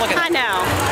Look at I know.